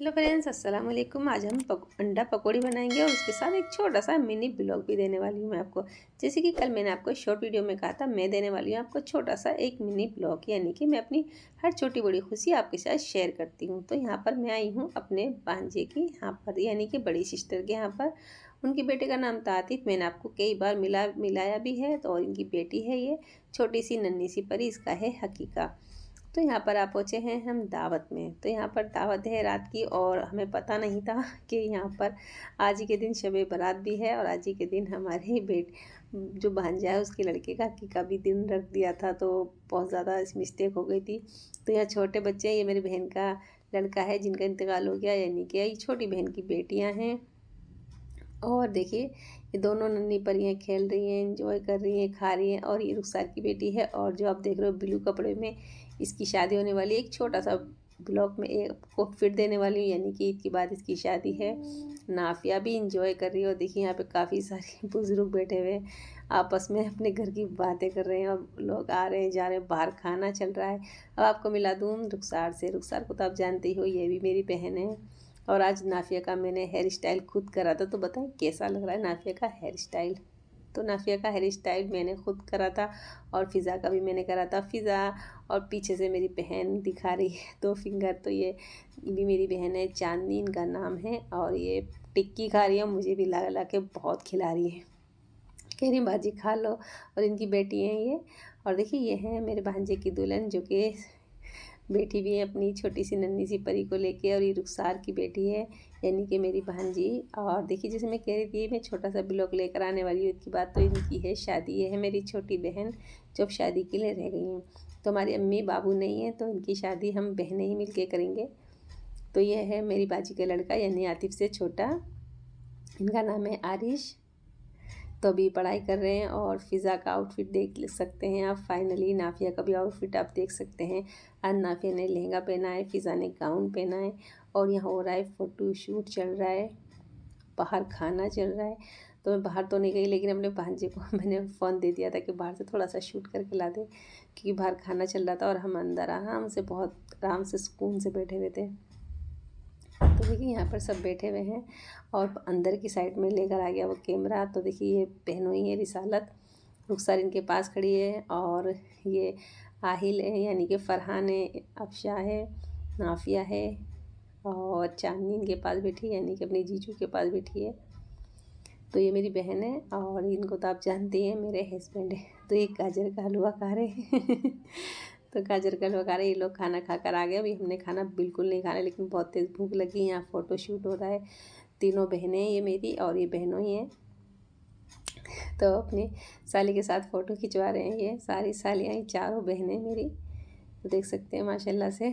Hello friends अस्सलाम वालेकुम। आज हम पक, अंडा पकौड़ी बनाएँगे और उसके साथ एक छोटा सा मिनी ब्लॉग भी देने वाली हूँ मैं आपको। जैसे कि कल मैंने आपको शॉर्ट वीडियो में कहा था मैं देने वाली हूँ आपको छोटा सा एक मिनी ब्लॉग। यानी कि मैं अपनी हर छोटी बड़ी खुशी आपके साथ शेयर करती हूँ। तो यहाँ पर मैं आई हूँ अपने भांजे की यहाँ पर यानी कि बड़ी सिस्टर के यहाँ पर। उनके बेटे का नाम था आतिफ मैंने आपको कई बार मिला मिलाया भी है तो और इनकी बेटी है ये छोटी सी नन्नी सी परी इसका है हकीका। तो यहाँ पर आप पहुँचे हैं हम दावत में। तो यहाँ पर दावत है रात की और हमें पता नहीं था कि यहाँ पर आज ही के दिन शब बारात भी है और आज ही के दिन हमारे बेट, जो भांजा है उसके लड़के का, की भी दिन रख दिया था तो बहुत ज़्यादा इस मिस्टेक हो गई थी। तो यहाँ छोटे बच्चे ये मेरी बहन का लड़का है जिनका इंतकाल हो गया, यानी कि ये छोटी बहन की बेटियाँ हैं। और देखिए, ये दोनों नन्ही परियाँ खेल रही हैं इंजॉय कर रही हैं, खा रही हैं और ये रुखसार की बेटी है और जो आप देख रहे हो ब्लू कपड़े में इसकी शादी होने वाली एक छोटा सा ब्लॉक में एक को फिट देने वाली हूँ, यानी कि ईद के बाद इसकी शादी है। नाफिया भी इंजॉय कर रही है और देखिए यहाँ पे काफ़ी सारे बुज़ुर्ग बैठे हुए आपस में अपने घर की बातें कर रहे हैं और लोग आ रहे हैं, जा रहे हैं, बाहर खाना चल रहा है। अब आपको मिला दूँ रुखसार से। रुखसार को तो आप जानते ही हो, ये भी मेरी बहन है। और आज नाफिया का मैंने हेयर स्टाइल खुद करा था तो बताएँ कैसा लग रहा है नाफिया का हेयर स्टाइल तो नाफिया का हेयर स्टाइल मैंने खुद करा था और फ़िज़ा का भी मैंने करा था। फ़िज़ा और पीछे से मेरी बहन दिखा रही है, दो फिंगर तो ये भी मेरी बहन है, चांदनी, इनका नाम है और ये टिक्की खा रही है, मुझे भी ला ला के बहुत खिला रही है। कह रही भाजी खा लो और इनकी बेटी हैं ये और देखिए, ये हैं मेरे भांजे की दुल्हन जो कि बेटी भी है अपनी छोटी सी नन्ही सी परी को लेके और ये रुखसार की बेटी है, यानी कि मेरी बहन जी और देखिए, जैसे मैं कह रही थी, मैं छोटा सा ब्लॉग लेकर आने वाली हूँ इसकी बात तो इनकी है, शादी ये है मेरी छोटी बहन, जो अब शादी के लिए रह गई हैं। तो हमारी अम्मी बाबू नहीं है तो इनकी शादी हम बहनें ही मिल करेंगे। तो यह है मेरी बाजी का लड़का, यानी आतिफ से छोटा। इनका नाम है आरिश। तो अभी पढ़ाई कर रहे हैं और फ़िज़ा का आउटफिट देख सकते हैं। आप फाइनली नाफिया का भी आउटफिट आप देख सकते हैं। आज नाफिया ने लहंगा पहना है, फ़िज़ा ने गाउन पहना है और यहाँ हो रहा है फ़ोटो शूट चल रहा है। बाहर खाना चल रहा है। तो मैं बाहर तो नहीं गई लेकिन अपने भांजे को मैंने फ़ोन दे दिया था कि बाहर से थोड़ा सा शूट करके ला दे क्योंकि बाहर खाना चल रहा था और हम अंदर आराम से बहुत आराम से सुकून से बैठे हुए थे। तो देखिए यहाँ पर सब बैठे हुए हैं और अंदर की साइड में लेकर आ गया वो कैमरा। तो देखिए ये बहनों ही है रिसालत। रुखसार इनके पास खड़ी है और ये आहिल है, यानी कि फ़रहान है, अफशा है, नाफिया है और चांदनी इनके पास बैठी है, यानी कि अपनी जीजू के पास बैठी है। तो ये मेरी बहन है और इनको तो आप जानते हैं, मेरे हस्बैंड है। तो ये गाजर का हलवा खा रहे हैं। तो गाजर का हलवा खा रहे ये लोग खाना खा कर आ गए। अभी हमने खाना बिल्कुल नहीं खाना, लेकिन बहुत तेज़ भूख लगी यहाँ फ़ोटो शूट हो रहा है। तीनों बहनें ये मेरी और ये बहनों ही हैं। तो अपनी साली के साथ फ़ोटो खिंचवा रहे हैं ये सारी सालियाँ ही चारों बहनें मेरी। तो देख सकते हैं, माशाल्लाह से।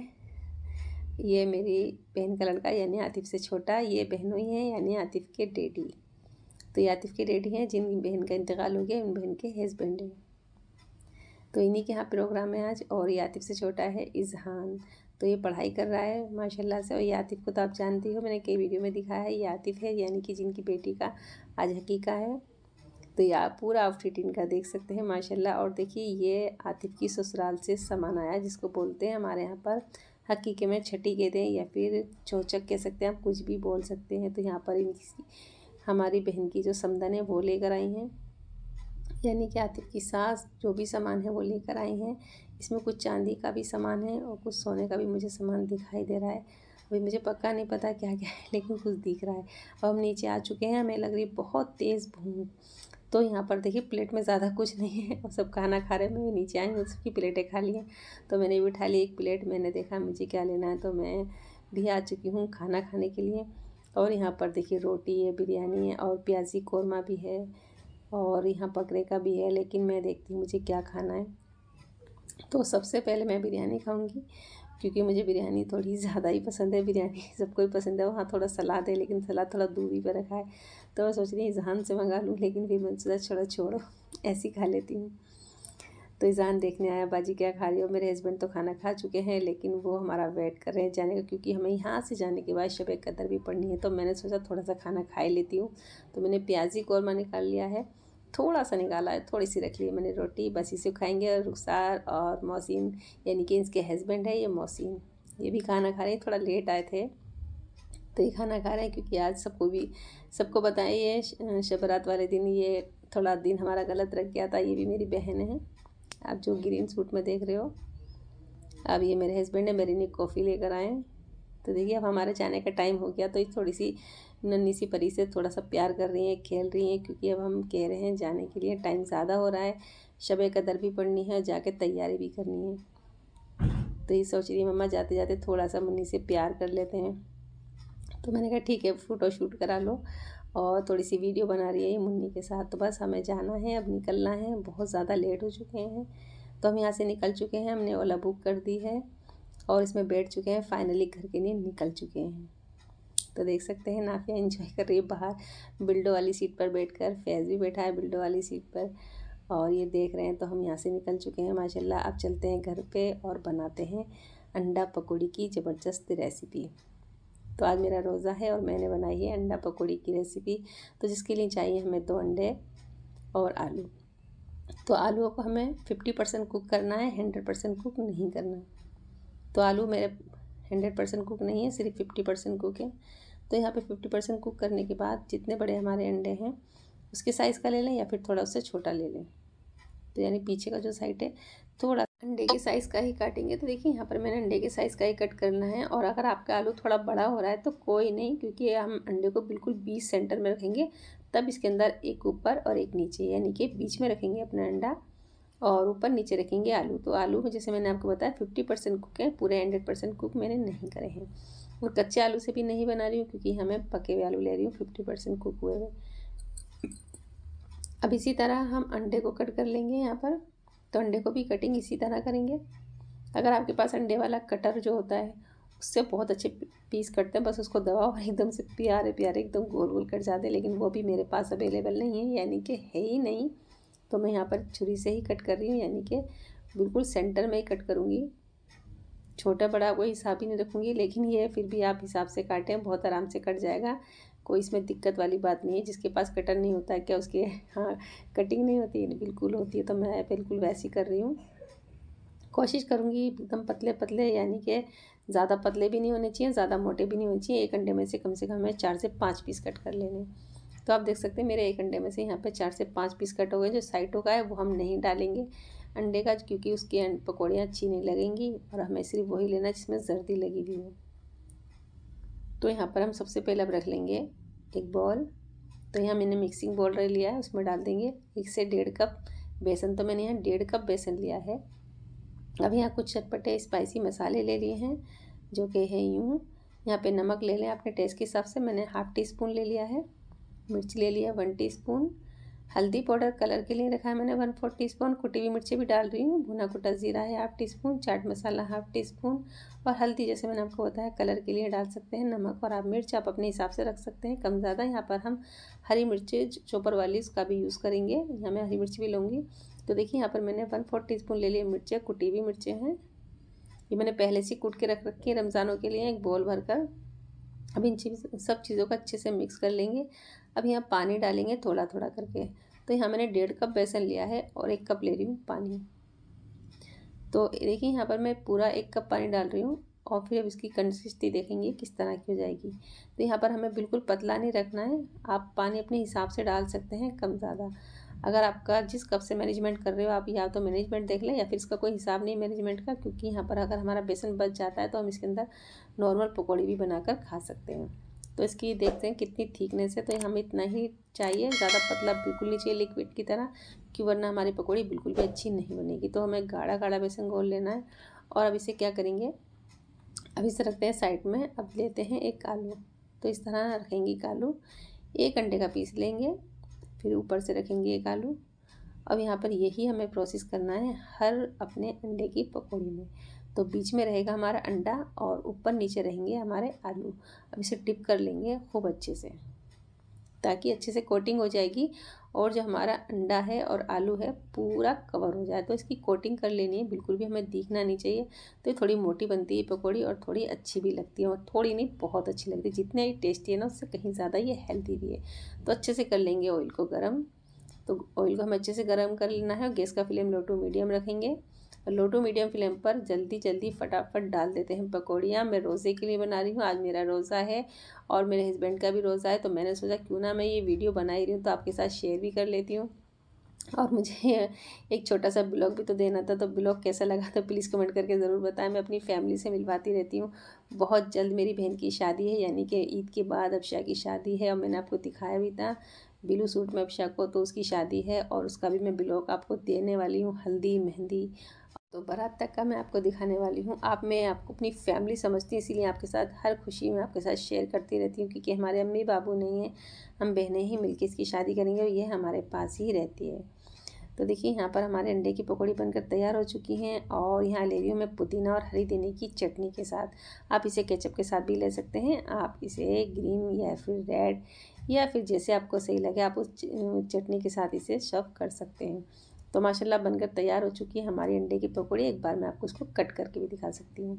ये मेरी बहन का लड़का, यानी आतिफ से छोटा, ये बहनों ही हैं, यानी आतिफ के डेडी। तो ये आतिफ के डेडी हैं, जिन बहन का इंतकाल हो गया, उन बहन के हस्बैंड हैं। तो इन्हीं के यहाँ प्रोग्राम है आज, और ये आतिफ से छोटा है, इजहान। तो ये पढ़ाई कर रहा है, माशाल्लाह से, और ये आतिफ को तो आप जानती हो, मैंने कई वीडियो में दिखाया है, ये आतिफ है, यानी कि जिनकी बेटी का आज हकीका है। तो ये आप पूरा आउटफिट इनका देख सकते हैं, माशाल्लाह। और देखिए, ये आतिफ की ससुराल से सामान आया, जिसको बोलते हैं हमारे यहाँ पर हकीके में छठी कहते हैं, या फिर चौचक कह सकते हैं, आप कुछ भी बोल सकते हैं। तो यहाँ पर इनकी, हमारी बहन की जो समदन है, वो लेकर आई हैं। यानी कि आतिफ की सास जो भी सामान है वो लेकर आई हैं। इसमें कुछ चांदी का भी सामान है और कुछ सोने का भी मुझे सामान दिखाई दे रहा है। अभी मुझे पक्का नहीं पता क्या क्या है, लेकिन कुछ दिख रहा है। अब हम नीचे आ चुके हैं, हमें लग रही है बहुत तेज़ भूख। तो यहाँ पर देखिए, प्लेट में ज़्यादा कुछ नहीं है और सब खाना खा रहे हैं। मैं नीचे आई हूँ सबकी प्लेटें खा ली हैं। तो मैंने भी उठा ली एक प्लेट, मैंने देखा मुझे क्या लेना है। तो मैं भी आ चुकी हूँ खाना खाने के लिए। और यहाँ पर देखिए रोटी है, बिरयानी है और प्याजी कौरमा भी है। और यहाँ पकड़े का भी है, लेकिन मैं देखती हूँ मुझे क्या खाना है। तो सबसे पहले मैं बिरयानी खाऊँगी, क्योंकि मुझे बिरयानी थोड़ी ज़्यादा ही पसंद है। बिरयानी सबको ही पसंद है, वहाँ थोड़ा सलाद है, लेकिन सलाद थोड़ा दूरी पर रखा है। तो मैं सोच रही ईजान से मंगा लूँ, लेकिन फिर मैं सोचा छोड़ो छोड़ो, ऐसी खा लेती हूँ। तो ईजान देखने आया बाजी क्या खा रही हो? मेरे हस्बैंड तो खाना खा चुके हैं, लेकिन वो हमारा वेट कर रहे हैं जाने का, क्योंकि हमें यहाँ से जाने के बाद शब कदर भी पड़नी है। तो मैंने सोचा थोड़ा सा खाना खा लेती हूँ। तो मैंने प्याजी कौरमा निकाल लिया है थोड़ा सा निकाला है थोड़ी सी रख ली मैंने रोटी, बस इसे खाएँगे रुखसार और मौसिन यानी कि इसके हस्बैंड है ये मौसिन ये भी खाना खा रहे हैं, थोड़ा लेट आए थे तो ये खाना खा रहे हैं क्योंकि आज सबको भी, सबको बताएँ ये शबरात वाले दिन, ये थोड़ा दिन हमारा गलत रख गया था, ये भी मेरी बहन है। आप जो ग्रीन सूट में देख रहे हो, अब ये मेरे हस्बैंड है, मेरे लिए कॉफ़ी लेकर आए तो देखिए, अब हमारे जाने का टाइम हो गया तो थोड़ी सी नन्नी सी परी से थोड़ा सा प्यार कर रही हैं, खेल रही हैं, क्योंकि अब हम कह रहे हैं जाने के लिए टाइम ज़्यादा हो रहा है, शब कदर भी पढ़नी है जाके तैयारी भी करनी है। तो ये सोच रही है, मम्मा जाते जाते थोड़ा सा मुन्नी से प्यार कर लेते हैं। तो मैंने कहा, ठीक है, फ़ोटो शूट करा लो और थोड़ी सी वीडियो बना रही है ये मुन्नी के साथ। तो बस हमें जाना है, अब निकलना है, बहुत ज़्यादा लेट हो चुके हैं। तो हम यहाँ से निकल चुके हैं, हमने ओला बुक कर दी है और इसमें बैठ चुके हैं, फाइनली घर के लिए निकल चुके हैं। तो देख सकते हैं नाफिया इंजॉय कर रही है बाहर। बिल्डो वाली सीट पर बैठकर फैज़ भी बैठा है बिल्डो वाली सीट पर। और ये देख रहे हैं तो हम यहाँ से निकल चुके हैं, माशाल्लाह। अब चलते हैं घर पे और बनाते हैं अंडा पकौड़ी की ज़बरदस्त रेसिपी तो आज मेरा रोज़ा है और मैंने बनाई है अंडा पकौड़ी की रेसिपी तो जिसके लिए चाहिए हमें दो अंडे और आलू। तो आलूओं को हमें फिफ्टी परसेंट कुक करना है हंड्रेड परसेंट कुक नहीं करना। तो आलू मेरे हंड्रेड परसेंट कुक नहीं है, सिर्फ़ फिफ्टी परसेंट कुक है तो यहाँ पे फिफ्टी परसेंट कुक करने के बाद जितने बड़े हमारे अंडे हैं, उसके साइज़ का ले लें या फिर थोड़ा उससे छोटा ले लें। तो यानी पीछे का जो साइड है, थोड़ा अंडे के साइज़ का ही काटेंगे तो देखिए, यहाँ पर मैंने अंडे के साइज़ का ही कट करना है और अगर आपका आलू थोड़ा बड़ा हो रहा है तो कोई नहीं, क्योंकि हम अंडे को बिल्कुल बीस सेंटर में रखेंगे, तब इसके अंदर एक ऊपर और एक नीचे, यानी कि बीच में रखेंगे अपना अंडा। और ऊपर नीचे रखेंगे आलू। तो आलू में जैसे मैंने आपको बताया फिफ्टी परसेंट कुक है, पूरे हंड्रेड परसेंट कुक मैंने नहीं करे हैं। और कच्चे आलू से भी नहीं बना रही हूँ क्योंकि हमें पके हुए आलू ले रही हूँ फिफ्टी परसेंट कुक हुए हुए। अब इसी तरह हम अंडे को कट कर लेंगे यहाँ पर। तो अंडे को भी कटिंग इसी तरह करेंगे। अगर आपके पास अंडे वाला कटर जो होता है, उससे बहुत अच्छे पीस कटते हैं, बस उसको दबाओ, एकदम से प्यारे प्यारे एकदम गोल गोल कट जाते हैं, लेकिन वो भी मेरे पास अवेलेबल नहीं है, यानी कि है ही नहीं। तो मैं यहाँ पर छुरी से ही कट कर रही हूँ, यानी कि बिल्कुल सेंटर में ही कट करूँगी। छोटा बड़ा कोई हिसाब ही नहीं रखूँगी, लेकिन ये फिर भी आप हिसाब से काटें, बहुत आराम से कट जाएगा। कोई इसमें दिक्कत वाली बात नहीं है, जिसके पास कटर नहीं होता है क्या उसके हाँ कटिंग नहीं होती है बिल्कुल होती है तो मैं बिल्कुल वैसी कर रही हूँ। कोशिश करूँगी एकदम पतले पतले, यानी कि ज़्यादा पतले भी नहीं होने चाहिए, ज़्यादा मोटे भी नहीं होने चाहिए, एक अंडे में से कम से कम हमें चार से पाँच पीस कट कर लेने। तो आप देख सकते हैं मेरे एक अंडे में से यहाँ पे चार से पाँच पीस कट हो गए जो साइटों का है, वो हम नहीं डालेंगे अंडे का, क्योंकि उसकी पकौड़ियाँ अच्छी नहीं लगेंगी और हमें सिर्फ़ वही लेना जिसमें जर्दी लगी हुई हो। तो यहाँ पर हम सबसे पहले अब रख लेंगे एक बॉल तो यहाँ मैंने मिक्सिंग बॉल रख लिया है, उसमें डाल देंगे एक से डेढ़ कप बेसन। तो मैंने यहाँ डेढ़ कप बेसन लिया है। अब यहाँ कुछ चटपटे स्पाइसी मसाले ले लिए हैं, जो कि है यूँ। यहाँ पे नमक ले लें, अपने टेस्ट के हिसाब से। मैंने हाफ़ टी स्पून ले लिया है। मिर्च ले लिया वन टी स्पून हल्दी पाउडर कलर के लिए रखा है मैंने वन फोर टी स्पून कुटी हुई मिर्ची भी डाल रही हूँ। भुना कुटा ज़ीरा है half teaspoon chaat masala half teaspoon और हल्दी जैसे मैंने आपको बताया कलर के लिए डाल सकते हैं। नमक और आप मिर्च आप अपने हिसाब से रख सकते हैं। कम ज़्यादा यहाँ पर हम हरी मिर्ची चोपर वाली उसका भी यूज़ करेंगे। यहाँ मैं हरी मिर्च भी लूँगी। तो देखिए यहाँ पर मैंने वन फोर टी ले लिए मिर्चें, कुटी हुई मिर्चें हैं। ये मैंने पहले से कूट के रख रखी है रमज़ानों के लिए एक बोल भर कर अब इन चीज़, सब चीज़ों को अच्छे से मिक्स कर लेंगे। अब यहाँ पानी डालेंगे थोड़ा थोड़ा करके। तो यहाँ मैंने डेढ़ कप बेसन लिया है और एक कप ले रही हूँ पानी। तो देखिए यहाँ पर मैं पूरा एक कप पानी डाल रही हूँ और फिर अब इसकी कंसिस्टी देखेंगे किस तरह की हो जाएगी। तो यहाँ पर हमें बिल्कुल पतला नहीं रखना है। आप पानी अपने हिसाब से डाल सकते हैं कम ज़्यादा। अगर आपका जिस कप से मैनेजमेंट कर रहे हो, आप या तो मैनेजमेंट देख लें या फिर इसका कोई हिसाब नहीं मैनेजमेंट का, क्योंकि यहाँ पर अगर हमारा बेसन बच जाता है तो हम इसके अंदर नॉर्मल पकौड़ी भी बनाकर खा सकते हैं। तो इसकी देखते हैं कितनी थिकनेस है तो हमें इतना ही चाहिए, ज़्यादा पतला बिल्कुल नहीं चाहिए लिक्विड की तरह, कि वरना हमारी पकौड़ी बिल्कुल भी अच्छी नहीं बनेगी। तो हमें गाढ़ा गाढ़ा बेसन घोल लेना है और अब इसे क्या करेंगे, अब इसे रखते हैं साइड में, अब लेते हैं एक आलू। तो इस तरह रखेंगे एक आलू, एक अंडे का पीस लेंगे फिर ऊपर से रखेंगे एक आलू। अब यहाँ पर यही हमें प्रोसेस करना है हर अपने अंडे की पकौड़ी में। तो बीच में रहेगा हमारा अंडा और ऊपर नीचे रहेंगे हमारे आलू। अब इसे टिप कर लेंगे खूब अच्छे से। ताकि अच्छे से कोटिंग हो जाएगी और जो हमारा अंडा है और आलू है, पूरा कवर हो जाए। तो इसकी कोटिंग कर लेनी है, बिल्कुल भी हमें दिखना नहीं चाहिए। तो ये थोड़ी मोटी बनती है पकौड़ी और थोड़ी अच्छी भी लगती है और थोड़ी नहीं, बहुत अच्छी लगती है। जितने ही टेस्टी है ना, उससे कहीं ज़्यादा ये हेल्दी भी है। तो अच्छे से कर लेंगे ऑयल को गर्म। तो ऑयल को हमें अच्छे से गर्म कर लेना है और गैस का फ्लेम लो टू मीडियम रखेंगे। लो टू मीडियम फ्लेम पर जल्दी जल्दी फटाफट डाल देते हैं पकौड़ियाँ। मैं रोज़े के लिए बना रही हूँ, आज मेरा रोज़ा है और मेरे हस्बैंड का भी रोज़ा है तो मैंने सोचा क्यों ना मैं ये वीडियो बना ही रही हूँ तो आपके साथ शेयर भी कर लेती हूँ। और मुझे एक छोटा सा ब्लॉग भी तो देना था तो ब्लॉग कैसा लगा तो प्लीज़ कमेंट करके ज़रूर बताएँ। मैं अपनी फैमिली से मिलवाती रहती हूँ। बहुत जल्द मेरी बहन की शादी है, यानी कि ईद के बाद अफशा की शादी है और मैंने आपको दिखाया भी था बिलू सूट में अफशा को तो उसकी शादी है और उसका भी मैं ब्लॉग आपको देने वाली हूँ, हल्दी मेहंदी। तो बारात तक का मैं आपको दिखाने वाली हूँ। आप, मैं आपको अपनी फैमिली समझती हूँ, इसीलिए आपके साथ हर खुशी में आपके साथ शेयर करती रहती हूँ क्योंकि हमारे अम्मी बाबू नहीं हैं, हम बहनें ही मिलकर इसकी शादी करेंगे और ये हमारे पास ही रहती है। तो देखिए, यहाँ पर हमारे अंडे की पकौड़ी बनकर तैयार हो चुकी हैं और यहाँ ले रही हूँ मैं पुदीना और हरी दिने की चटनी के साथ। आप इसे केचप के साथ भी ले सकते हैं। आप इसे ग्रीन या फिर रेड या फिर जैसे आपको सही लगे, आप उस चटनी के साथ इसे सर्व कर सकते हैं। तो माशाल्लाह बनकर तैयार हो चुकी है हमारी अंडे की पकौड़ी। एक बार मैं आपको उसको कट करके भी दिखा सकती हूँ।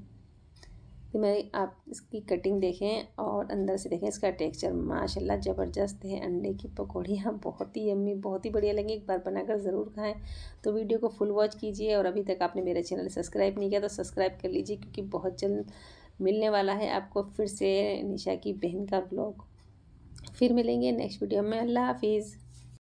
तो मैं आप इसकी कटिंग देखें और अंदर से देखें, इसका टेक्सचर माशाल्लाह ज़बरदस्त है। अंडे की पकौड़ियाँ बहुत ही अम्मी बहुत ही बढ़िया लगी एक बार बनाकर ज़रूर खाएँ। तो वीडियो को फुल वॉच कीजिए और अभी तक आपने मेरे चैनल सब्सक्राइब नहीं किया तो सब्सक्राइब कर लीजिए क्योंकि बहुत जल्द मिलने वाला है आपको फिर से निशा की बहन का ब्लॉग फिर मिलेंगे नेक्स्ट वीडियो में। अल्लाह हाफिज़।